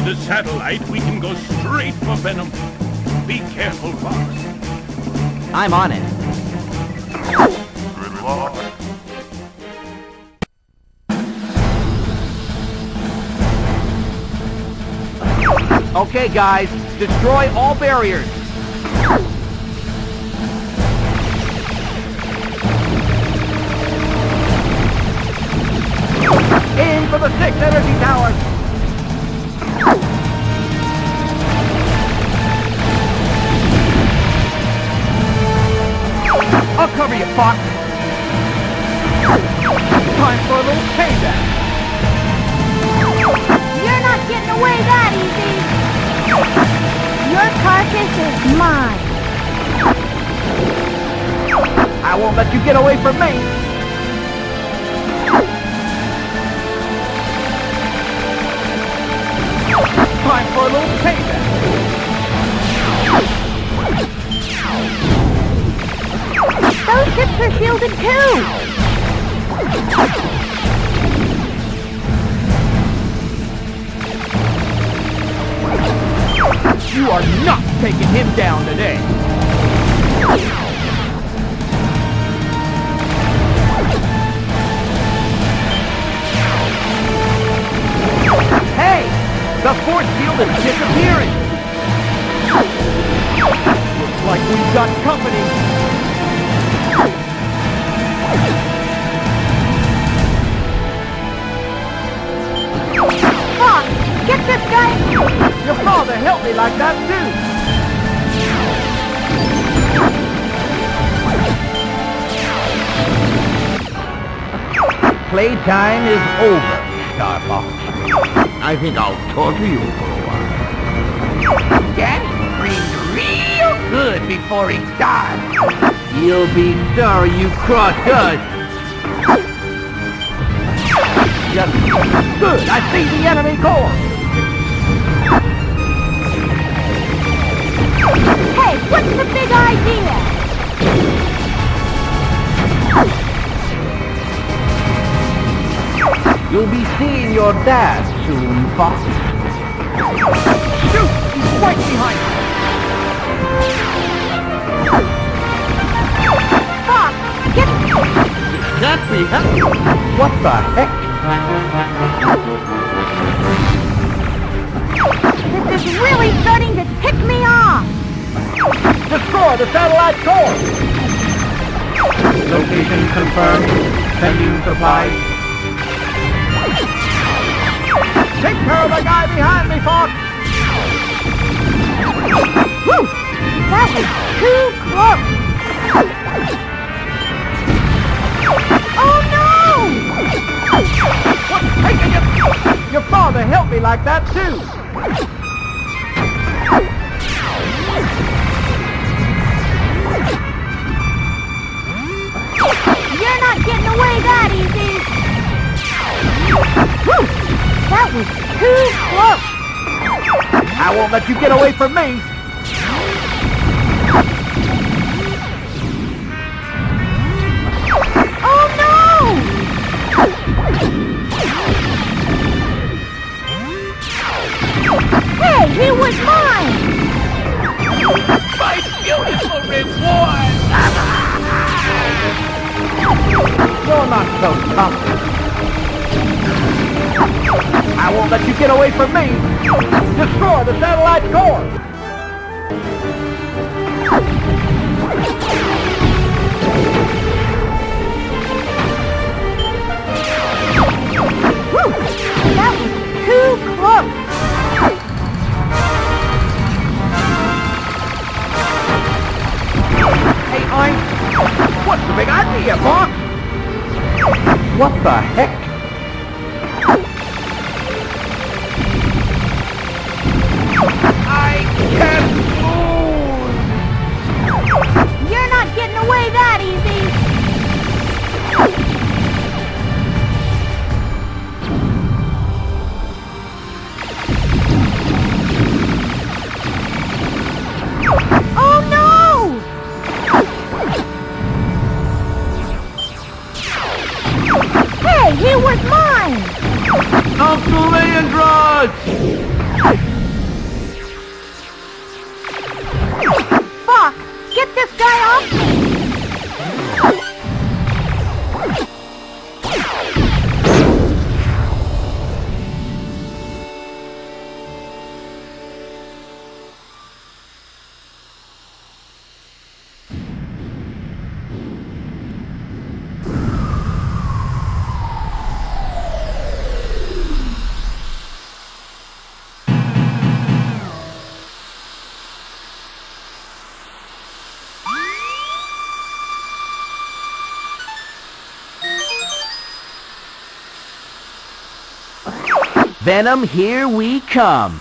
the satellite, we can go straight for Venom. Be careful, Fox. I'm on it. Good luck. Okay, guys, destroy all barriers. Aim for the six energy towers. I'll cover you, Fox. Time for a little payback. You're not getting away that easy. Your carcass is mine. I won't let you get away from me. Time for a little payback. Are too. You are not taking him down today. Hey! The force field is disappearing! Looks like we've got company. Fox, get this guy. Your father helped me like that too. Playtime is over, Star Fox. I think I'll torture you for a while. Daddy screamed real good before he died. You'll be sorry you crossed us. Good. I see the enemy core. Hey, what's the big idea? You'll be seeing your dad soon, Fox. Shoot! He's right behind you! Get... Got me, huh? What the heck? This is really starting to tick me off. Destroy the satellite core! Location confirmed. Sending supplies. Take care of the guy behind me, Fox! Whew! That was too close. What's taking you? Your father helped me like that, too. You're not getting away that easy. Whew! That was too close. I won't let you get away from me. So tough. I won't let you get away from me. Destroy the satellite core. What the heck? I can't move! You're not getting away that easy. Fuck! Get this guy off Venom, here we come.